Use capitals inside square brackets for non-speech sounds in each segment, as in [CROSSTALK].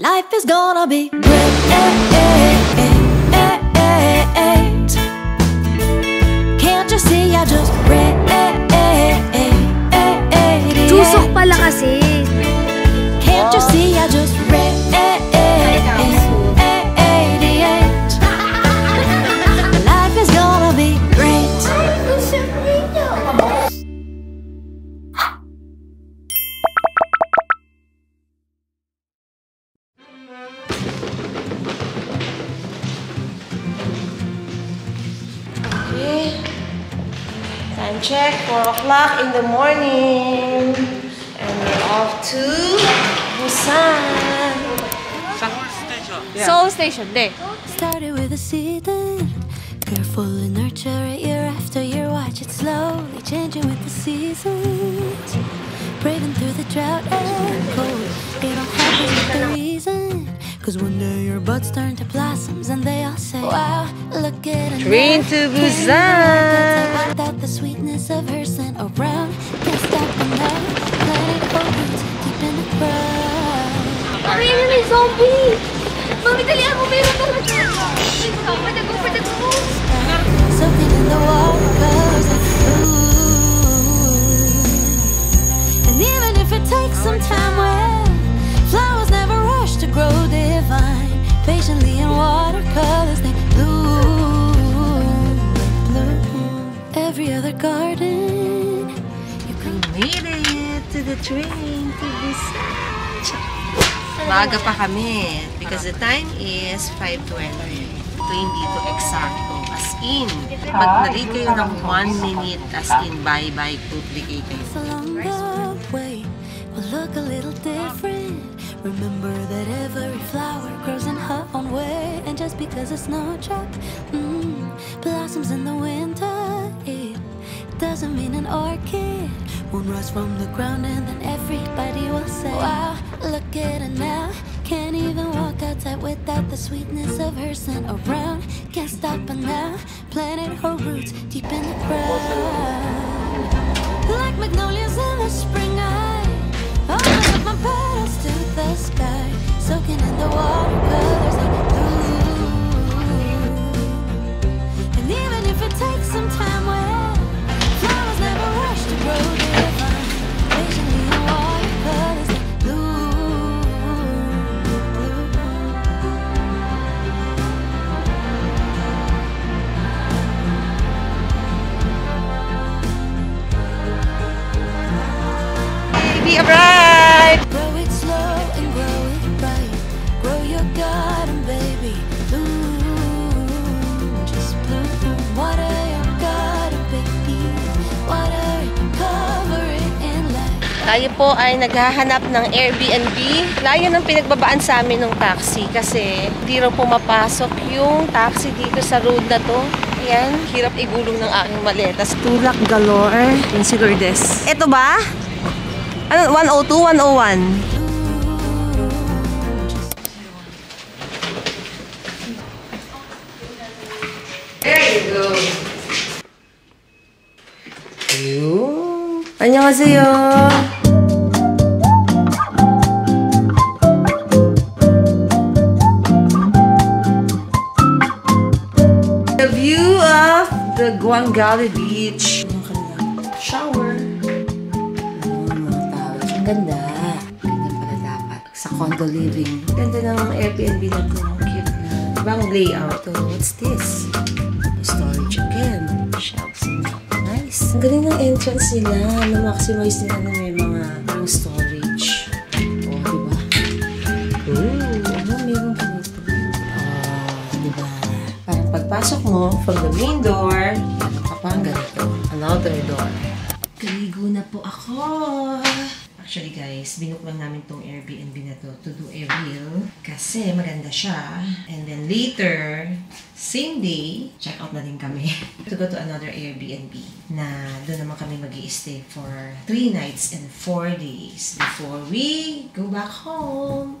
Life is gonna be great. O'clock in the morning. And we're off to Busan. Seoul Station, de. Started with a seedling, carefully nurture it year after year. Watch it slowly changing with the seasons. Braving through the drought and cold. It all happens with a reason. Cause one day your buds turn to blossoms and they all say, Wow, look at it. Train to Busan. Without the sweetness of her scent around. Can't stop the night. Planet opens deep in the ground. Mami, yan na yung zombie! Mami, dali ako, meron talaga! Pwede ko, pwede ko! soaking in the water colors ooh. And even if it takes some time, well, garden, you can Made it to the train to Busan. Maaga pa kami because the time is 5.20. Ito hindi to eksakto. As in, pag na-late kayo ng 1 minute, as in, bye-bye, toothpick kayo. along the way will look a little different. Remember that every flower grows in her own way, and just because a snowdrop mm, blossoms in the winter, doesn't mean an orchid won't rise from the ground, and then everybody will say, Wow, look at her now. Can't even walk outside without the sweetness of her scent around. Can't stop her now. Planted her roots deep in the ground. Like magnolias in the spring, po ay naghahanap ng Airbnb. Layo ng pinagbabaan sa amin ng taxi kasi hindi raw pumapasok yung taxi dito sa road na to. Ayan, hirap igulong ng aking maletas. Tulak galore. Yung si Lourdes. Ito ba? Ano, 102, 101? There you go. Ayun. 안녕하세요. The Guangali Beach. Yung kanilang shower. Ayun, mga tao. Ang ganda. Ganda pala dapat. Sa condo living. Ganda ng Airbnb na to. Ang Cute na. Ibang layout. So, what's this? Storage again. Shelves. Nice. Ang galing ng entrance nila. Na-maximize nila na may mga mga storage. Oh, diba? Ooh, ano meron pa nito? Oh, diba? Parang pagpasok mo from the main door, Another door. Kaligo na po ako. Actually guys, binook lang namin tong Airbnb na to to do a reel kasi maganda siya. And then later, same day, check out na din kami [LAUGHS] to go to another Airbnb na doon naman kami mag stay for 3 nights and 4 days before we go back home.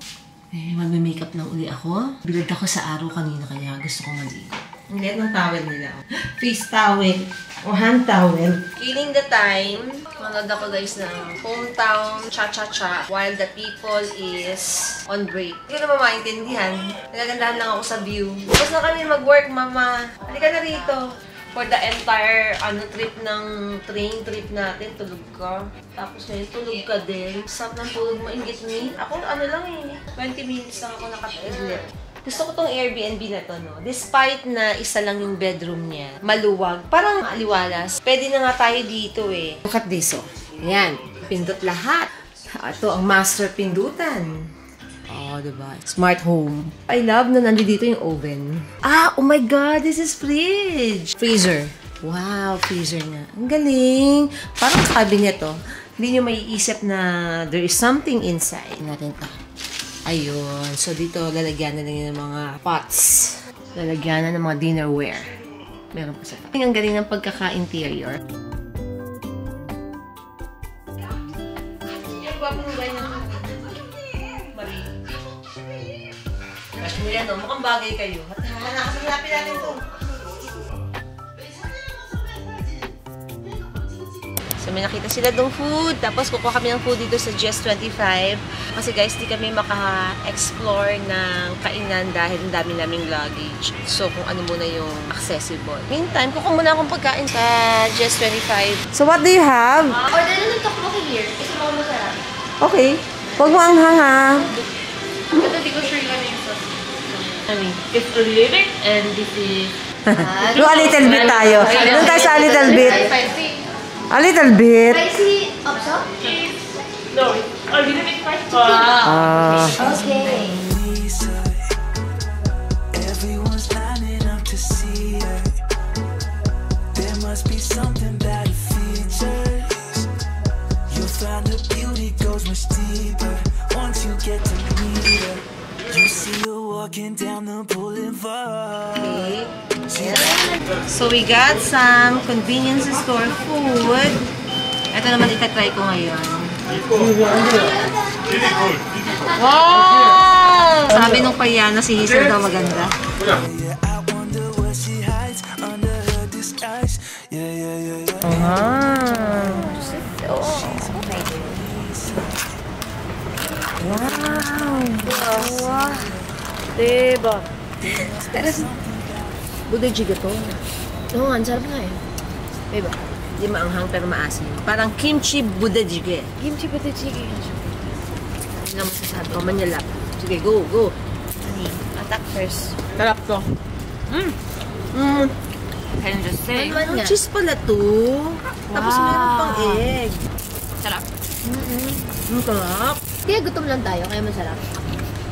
Eh, magme-makeup lang uli ako. Bilad ako sa araw kanina kaya gusto ko maligo. Ang liit ng towel nila. [GASPS] Face towel o hand towel. Killing the time. Manonood ako guys ng Hometown Cha-Cha-Cha while the people is on break. Hindi ko naman maintindihan. Nagagandahan lang ako sa view. Tapos na kami mag-work, mama. Halika na rito. For the entire ano trip ng train trip natin, tulog ka. Tapos ngayon, tulog ka din. Sarap ng tulog mo, ingit me. Ako, ano lang eh, 20 minutes lang ako nakatulog. Gusto ko tong Airbnb na to, no? Despite na isa lang yung bedroom niya, maluwag, parang aliwalas. Pwede na nga tayo dito eh. Look at this, oh. Ayan, pindot lahat. Ito ang master pindutan. Oh, diba? Smart home. I love na nandito yung oven. Ah, oh my God, this is fridge. Freezer. Wow, freezer nga. Ang galing. Parang cabinet, oh. Hindi nyo maiisip na there is something inside. Natin to. Ayun. So, dito, lalagyan na lang yung mga pots. Lalagyan na ng mga dinnerware. Meron pa sa Ang galing ng pagkaka-interior. Yan, no? Mukhang bagay kayo. Hanapin natin to. So, may nakita sila dong food. Tapos, kukuha kami ng food dito sa GS25. Kasi guys, di kami maka-explore ng kainan dahil ang dami naming luggage. So, kung ano muna yung accessible. Meantime, kukuha muna akong pagkain sa GS25. So, what do you have? Order na ng tokboki here. Isa mo masarap. Okay. Huwag mo ang hanga. Ito, di ko sure yung ano yung sauce. I mean, It's a little and this is... [LAUGHS] do a little bit tayo. Doon tayo sa a little bit. Spicy. A little bit. Spicy opso? No, a little bit spicy. Ah. Okay. Everyone's lining up to see her. There must be something about her features. You'll find her beauty goes much deeper once you get to meet her. You see her walking down the boulevard. Okay. So, we got some convenience store food. Ito naman itatry ko ngayon. Wow! Sabi nung payana, si Hazel daw maganda. Yeah, I wonder what she hides under her disguise. Yeah, yeah, yeah, yeah. Ah. Wow! Diba? Buday jiga to. Oo, ang sarap nga eh. Diba? Di maanghang pero maasim. Parang kimchi budajige. Kimchi chicken. Hindi na masasabi ko. Manyalap. Sige, go, go. Attack first. Sarap to. Mm. Mm. Can just say. Ano nga? Cheese pala to. Tapos meron pang egg. Sarap. Ang sarap. Kaya gutom lang tayo, kaya masarap.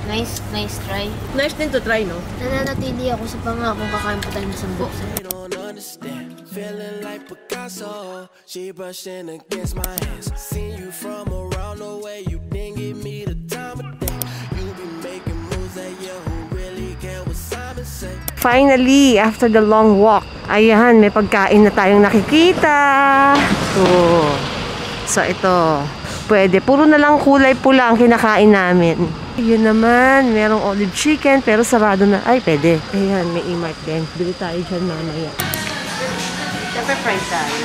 Nice, nice try. Nice din to try, no? Nananatili ako sa pangakong kakain pa tayo ng sambok. They don't understand. Feeling like Picasso. She brushing against my hands. Seen you from around the way. You didn't give me the time of day. You be making moves that yeah, who really care what Simon say? Finally, after the long walk, ayan, may pagkain na tayong nakikita. Oh. So, ito. Pwede. Puro na lang kulay pula ang kinakain namin. Yun naman, merong olive chicken, pero sarado na. Ay, pwede. Ayan, may e-mark din. Bili tayo dyan mamaya. Siyempre, fries tayo.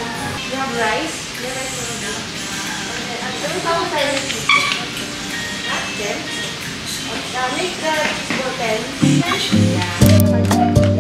You have rice? Make the hotel. pesos.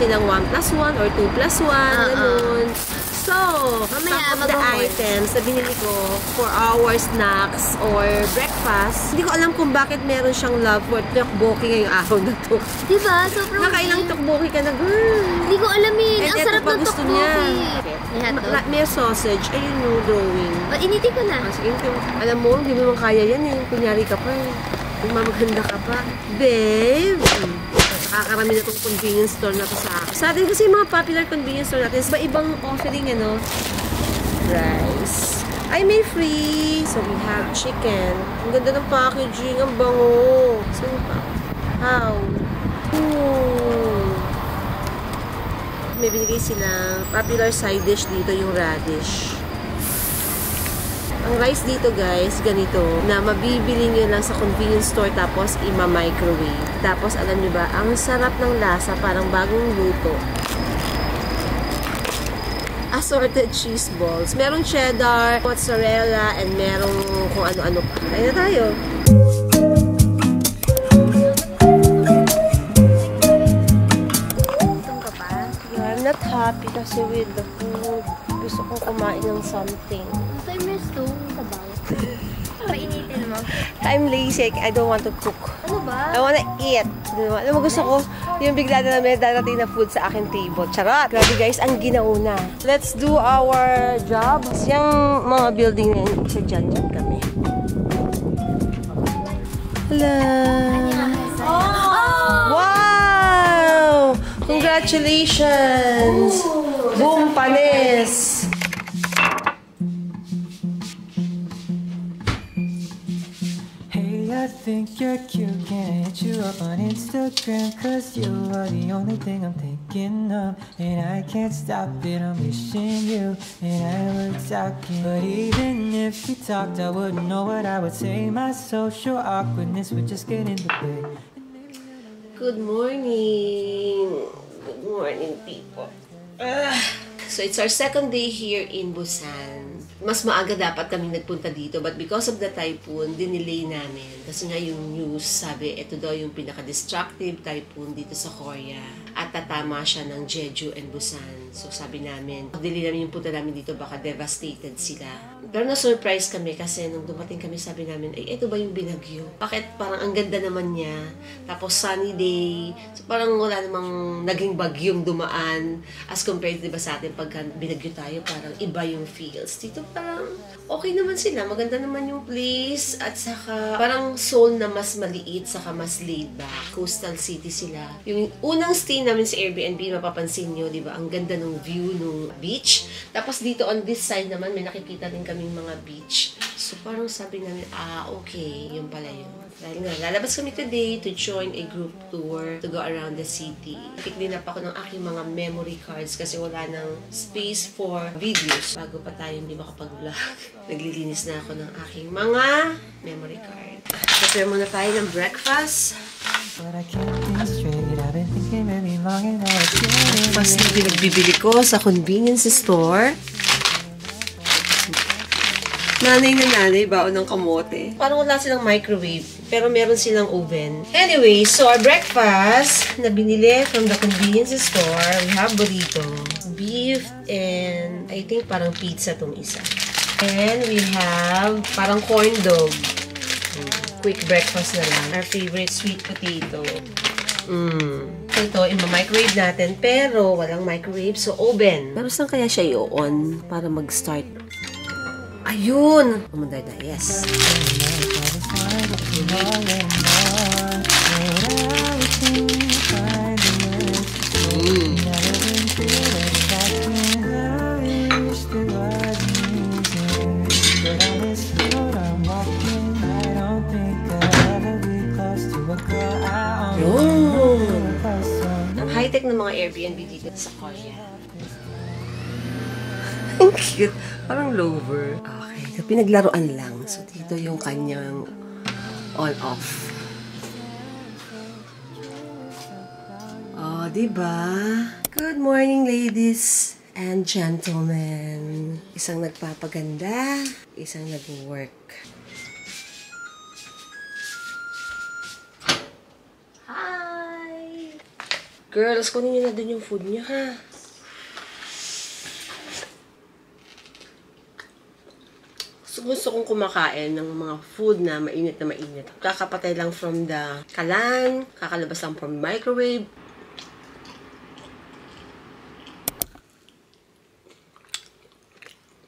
Silang 1 plus 1 or 2 plus 1, Ah, ganun. So, Mamaya, some of the items na binili ko for our snacks or breakfast, hindi ko alam kung bakit meron siyang love for tteokbokki ngayong araw na to. Diba? Sobrang Nakailang tteokbokki ka na, girl. Hindi ko alam eh. Ang eto sarap ng gusto niya. May hotdog. Ma- May sausage. Ayun yung drawing. Oh, initin ko na. Ah, sige. Alam mo, hindi mo kaya yan eh. Kunyari ka pa eh. Mamaganda ka pa. Babe! Nakakarami na itong convenience store na to sa akin. Sa atin kasi yung mga popular convenience store natin, iba ibang offering ano. Rice. Ay, may free. So, we have chicken. Ang ganda ng packaging. Ang bango. Pa? How? Ooh. May binigay silang popular side dish dito, yung radish. Ang rice dito guys, ganito, na mabibili nyo lang sa convenience store tapos ima-microwave. Tapos alam nyo ba, ang sarap ng lasa, parang bagong luto. Assorted cheese balls. Merong cheddar, mozzarella, and merong kung ano-ano pa. Tayo na tayo. I'm not happy kasi with the food. Gusto kong kumain ng something. I'm lazy. I don't want to cook. Ano ba? I wanna eat. Diba? Alam mo, gusto ko yung bigla na may darating na food sa akin table. Charot! Grabe guys, ang ginauna. Let's do our job. Yung mga building na yun, isa dyan, dyan kami. Hello! Wow! Congratulations! Boom, panis! Think you're cute. Can I hit you up on Instagram? Cause you are the only thing I'm thinking of. And I can't stop it, I'm wishing you and I were talking. But even if we talked, I wouldn't know what I would say. My social awkwardness would just get in the way. Good morning. Good morning, people. Ah. So, it's our second day here in Busan. Mas maaga dapat kami nagpunta dito but because of the typhoon, dinelay namin. Kasi nga yung news, sabi, ito daw yung pinaka-destructive typhoon dito sa Korea. At tatama siya ng Jeju and Busan. So, sabi namin, delay namin yung punta namin dito, baka devastated sila. Pero na-surprise kami kasi nung dumating kami, sabi namin, ay, ito ba yung binagyo? Bakit parang ang ganda naman niya? Tapos sunny day. So, parang wala namang naging bagyong dumaan as compared, di ba, sa atin pagka binagyo tayo, parang iba yung feels. Dito parang okay naman sila. Maganda naman yung place. At saka parang Seoul na mas maliit, saka mas laid back. Coastal city sila. Yung unang stay namin sa Airbnb, mapapansin nyo, di ba, ang ganda ng view ng beach. Tapos dito on this side naman, may nakikita din kaming mga beach. So parang sabi namin, ah, okay, yun pala yun. Dahil nga, lalabas kami today to join a group tour to go around the city. Pick up ako ng aking mga memory cards kasi wala nang space for videos bago pa tayo hindi makapag-vlog. [LAUGHS] Naglilinis na ako ng aking mga memory card. Prepare muna tayo ng breakfast. But I can't straight. Breakfast na pinagbibili ko sa convenience store. Nanay na nanay, baon ng kamote. Parang wala silang microwave, pero meron silang oven. Anyway, so our breakfast na binili from the convenience store, we have burrito, beef, and I think parang pizza tong isa. And we have parang corn dog. Quick breakfast na lang. Our favorite sweet potato. Mm. So ito, ima-microwave natin, pero walang microwave, so oven. Pero saan kaya siya i-on para mag-start? Ayun! Umandar na, yes. Yun! Mga Airbnb dito sa Korea. Ang cute. Parang lover. Okay. So, pinaglaruan lang. So, dito yung kanyang on-off. Oh, di ba? Good morning, ladies and gentlemen. Isang nagpapaganda, isang nag-work. Girls, kunin nyo na din yung food nyo, ha? So, gusto kong kumakain ng mga food na mainit na mainit. Kakapatay lang from the kalan, kakalabas lang from microwave.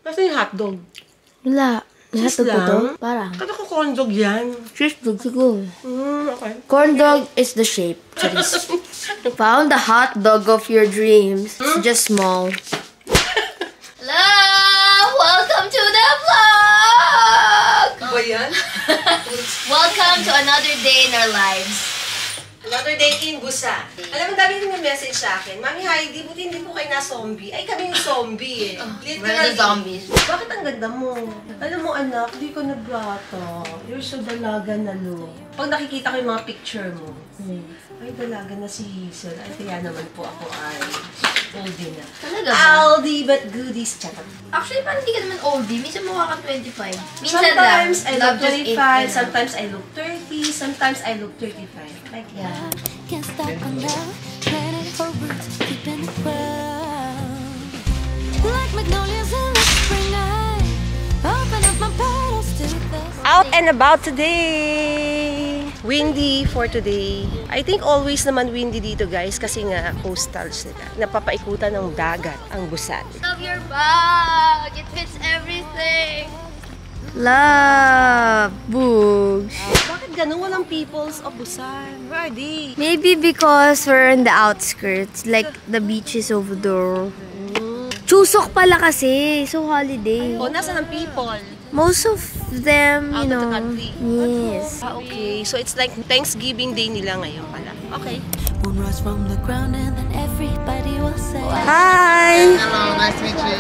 Kasi hotdog. Wala. Lahat Cheese po to? lang? Parang. Kata ko corn dog yan. Cheese dog siguro. Mm, okay. Corn dog is the shape. Charis. [LAUGHS] Found the hot dog of your dreams. It's just small. [LAUGHS] Hello! Welcome to the vlog! Ba yan? [LAUGHS] Welcome to another day in our lives. Another day in Busa. Alam mo, dami rin message sa akin. Mami Heidi, buti hindi po kayo na zombie. Ay, kami yung zombie eh. [LAUGHS] we're the zombies. Bakit ang ganda mo? Alam mo anak, di ko nagbata. You're so dalaga na lo. Pag nakikita ko yung mga picture mo, ay dalaga na si Hazel. Ay, kaya naman po ako ay oldie na. Talaga ba? Oldie but goodies. Charot. Actually, parang hindi ka naman oldie. Minsan mukha ka 25. Minsan Sometimes I lang. look Love just ain't 25, enough. sometimes I look 30, sometimes I look 35. Like Yeah. Can't stop now. Roots deep in the ground. Like magnolias in the spring night. Open up my petals to the Out and about today! Windy for today. I think always naman windy dito guys kasi nga coastal sila. Napapaikutan ng dagat ang Busan. Love your bag. It fits everything. Love books. Bakit ganun walang peoples of Busan? Where are they? Maybe because we're in the outskirts, like the beach is over there. Chusok pala kasi, so holiday. O, nasa ng people? Most of them, you Out of the know, country? yes. Ah, okay. So it's like Thanksgiving Day nila ngayon pala. Okay. One rise from the ground and then everybody will say Hi! Hello, nice to meet you.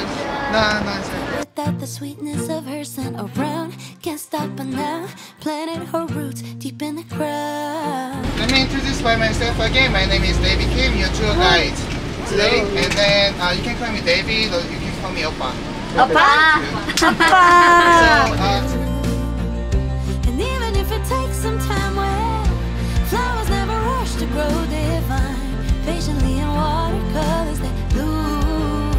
No, no, it's okay. Without the sweetness of her scent around Can't stop her now Planted her roots deep in the ground Let me introduce by myself again. My name is David Kim, your tour guide today. And then uh, you can call me David or you can call me Oppa. Opa! So, uh, And even if it takes some time Well, flowers never rush to grow divine. Patiently in watercolors that bloom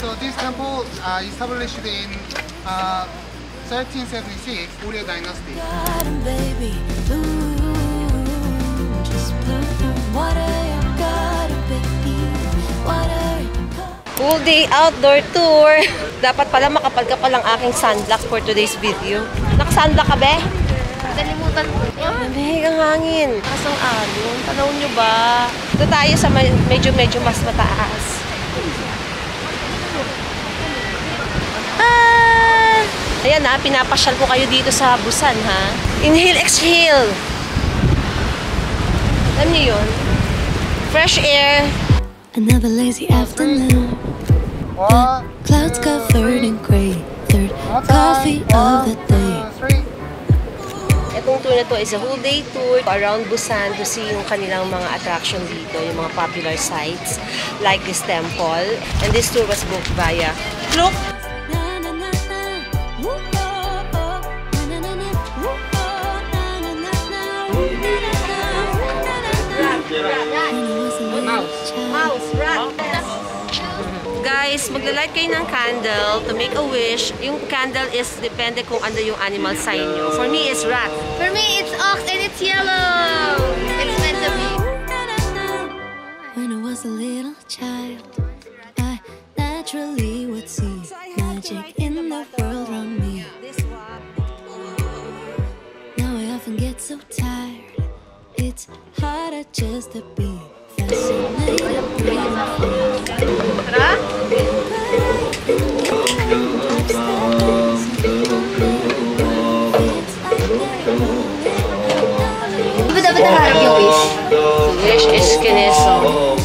so this temple uh, established in uh, 1376, Goryeo Dynasty. Full day outdoor tour. [LAUGHS] Dapat pala makapal-kapal ang aking sunblock for today's video. Naka-sunblock ka, be? Kalimutan ko. Malamig ang hangin. Taas ang alon. Tanaw nyo ba? Ito tayo sa may- medyo-medyo mas mataas. Ah! Ayan na, pinapasyal ko kayo dito sa Busan, ha? Inhale, exhale. Alam niyo yun? Fresh air. Another lazy afternoon. One, Clouds covered in gray. Third coffee of the day. Itong tour na to is a whole day tour around Busan to see yung kanilang mga attraction dito, yung mga popular sites like this temple. And this tour was booked via Klook na. When I was a little child. Mouse, rat. Guys, maglalight kayo ng candle to make a wish. Yung candle is depende kung ano yung animal sign nyo. For me, it's rat. For me, it's ox and it's yellow. It's meant to be. When I was a little child, I naturally would see magic in the world around me. Now I often get so tired. It's harder just to be fascinated. Di ba dapat nakaharap yung wish? Wish is kineso.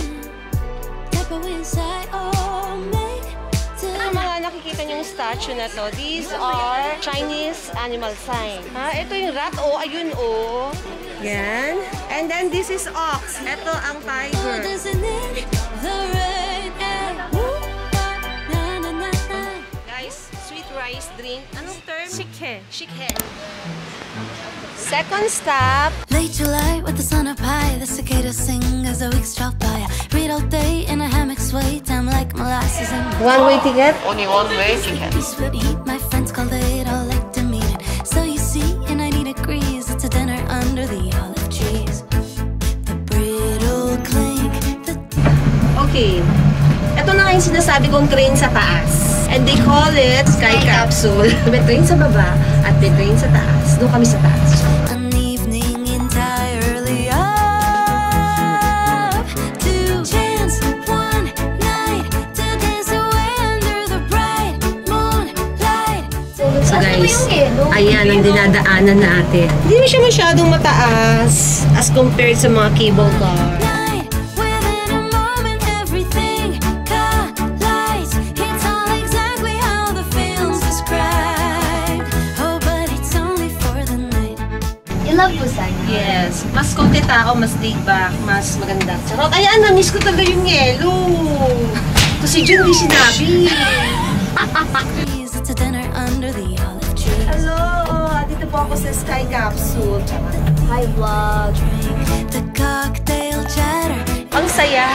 Statue na to, these are Chinese animal sign. Ha? Ito yung rat, oh, ayun, oh. Yan. And then this is ox. Ito ang tiger. dancing rice drink. Anong term? 식혜. Shikhe. Second stop. Late July with the sun up high, the cicadas sing as the weeks drop by. I read all day in a hammock sway, time like molasses and One way ticket. Only one way ticket. Peace would heat, my friends call it all like to meet it. So you see, in 90 degrees, it's a dinner under the olive trees. The brittle clink, the Okay. Ito na nga yung sinasabi kong train sa taas. And they call it Sky Capsule. Train sa baba at train sa taas. Doon kami sa taas. an evening entirely up to chance one night to dance away under the bright moonlight. So guys, ayan ang dinadaanan natin. Hindi na siya masyadong mataas as compared sa mga cable car. Mas konti tao, mas laid back, mas maganda. Charot. Ayan, na-miss ko talaga yung yelo. Ito si Jun, di sinabi. Hello! Dito po ako sa Sky Capsule. Hi, vlog. The cocktail chatter. Ang saya!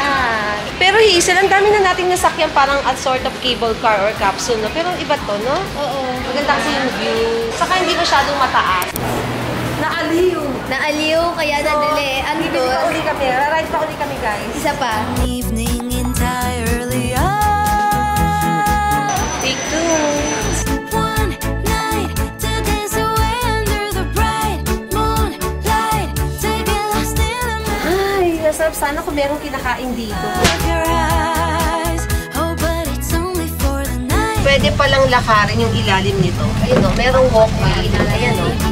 Pero Hazel, ang dami na nating nasakyan parang a sort of cable car or capsule, no? Pero iba to, no? Oo. Maganda kasi yung view. Saka hindi masyadong mataas. Naaliw! Naaliw, kaya nadali. Ano Bibili pa uli kami. Ride pa uli kami, guys. Isa pa. Evening entirely up. Take two. To. To nasarap sana kung merong kinakain dito. Oh, but it's only for the night. Pwede palang lakarin yung ilalim nito. Ayun o, merong walkway. Ayan o.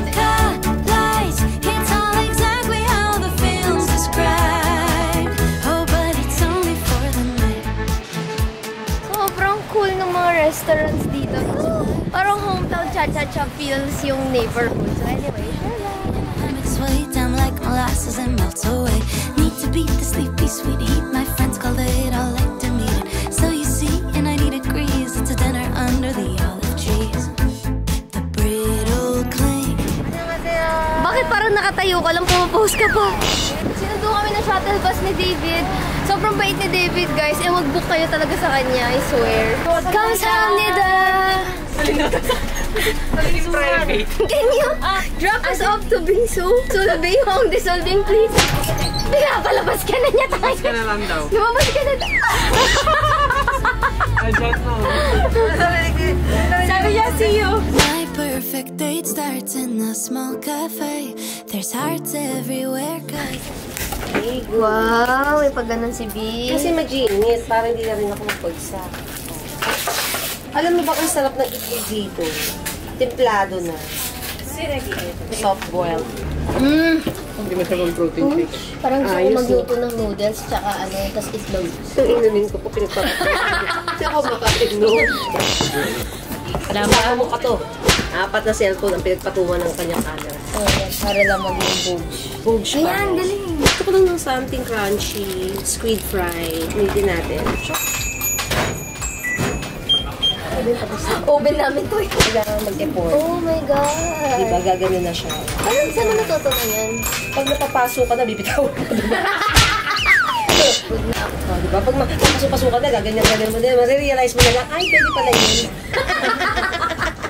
dito. Parang hometown cha-cha-cha feels yung neighborhood. So anyway, sway down like molasses and melts away. Need to beat the sleepy sweet heat. My friends call it all like to meet it. So you see, in 90 degrees, it's a dinner under the olive trees. The brittle clink. Bakit parang nakatayo ka lang, pumapost ka pa? Sinundo kami ng shuttle bus ni David. Sobrang bait ni David, guys. Eh, mag-book kayo talaga sa kanya, I swear. Kamsahamnida! private. Can you uh, drop us off to Bingsu? Sulabay so, home dissolving, please. Pinapalabas ka na niya tayo. Lumabas ka na lang daw. Lumabas ka na daw. [LAUGHS] My perfect date starts in a small cafe. There's hearts everywhere, guys. Cause Wow, may pagganon si B. Kasi mag-init, para hindi na rin ako magpagsak. Alam mo ba ang sarap ng itlog dito? Templado na. Soft boiled. Parang gusto ko magluto ng noodles, tsaka ano, tas itlog. Ito inunin ko po pinagpapakain. Hindi [LAUGHS] ako makatinog. Alam mo ka to. Apat na cellphone ang pinagpatungan ng kanyang camera. Oh, yan, para lang maging. Boobs pa. Ayan, galing. Gusto ko lang ng something crunchy, squid fry. Hindi natin. Oven namin to eh. Kailangan mag-effort. Oh my God. Diba, gagano na siya. Parang saan mo natutunan yan? Pag napapasok ka na, bibitaw ka [LAUGHS] na. Oh, diba? Pag mapasok-pasok ka na, gaganyan-ganyan mo na, marirealize mo na lang, ay, pwede pala yun. [LAUGHS]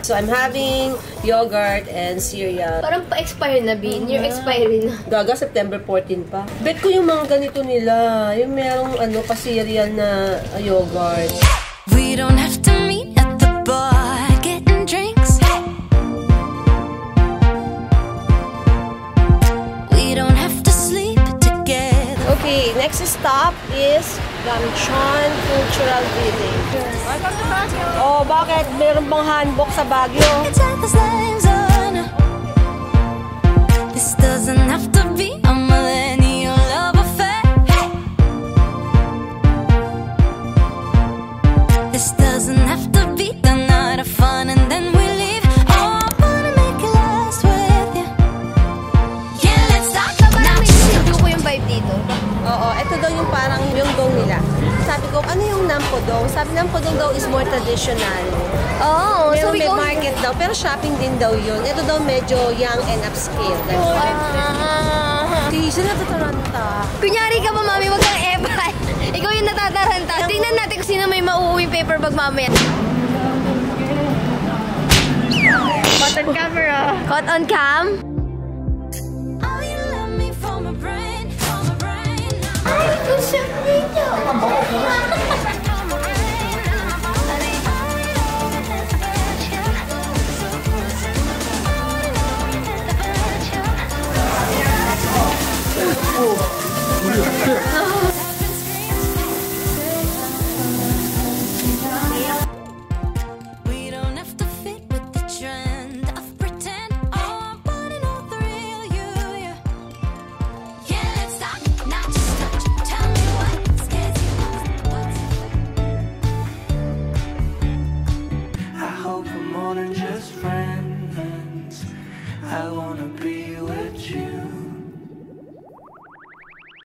so, I'm having yogurt and cereal. Parang pa-expire na, Bin. Your expiry na. Gaga, September 14 pa. Bet ko yung mga ganito nila. Yung merong ano, pa-cereal na yogurt. we don't have to meet at the bar getting drinks. We don't have to sleep together. Okay, next stop is Gamchon Cultural Village. Oh, bakit? Meron bang handbook sa Baguio? Daw. Sabi ng Pudong daw is more traditional. Oh, Pero so we may go... market daw. Pero shopping din daw yun. Ito daw medyo young and upscale. That's why. Ah. Hindi, sila tataranta. Kunyari ka pa, mami, wag kang ebal. [LAUGHS] Ikaw yung natataranta. Tingnan natin kung sino may mauuwing paper bag mamaya. Caught on camera. Caught on cam?